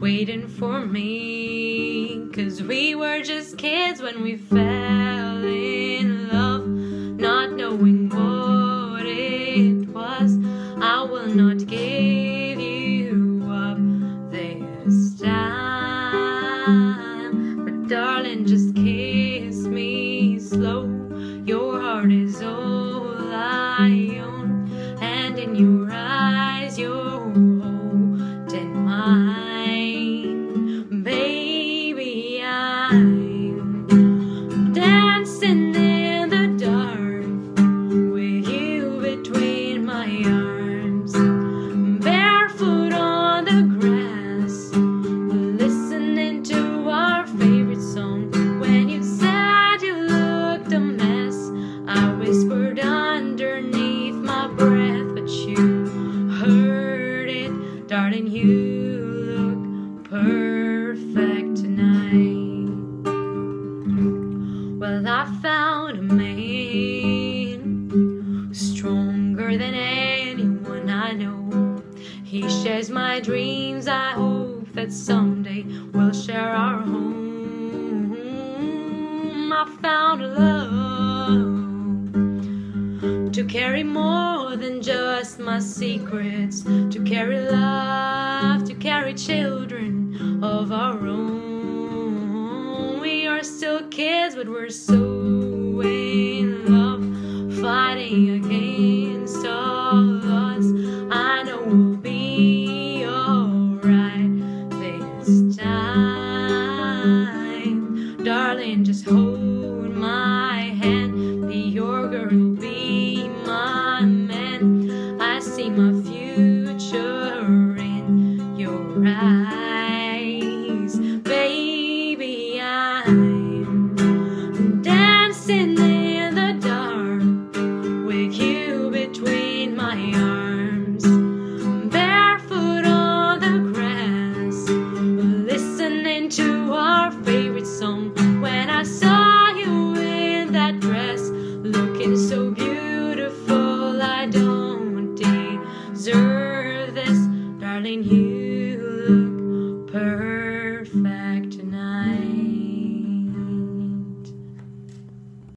waiting for me. Cause we were just kids when we fell in love, not knowing what it was. I will not give you up this time. But darling, just kiss me slow. Your heart is all I own, and in your eyes, you're You look perfect tonight. Well, I found a man stronger than anyone I know. He shares my dreams. I hope that someday we'll share our home. I found love to carry more than just my secrets, to carry love, children of our own. We are still kids, but we're so in love, fighting against all odds. I know we'll be alright this time, rain here.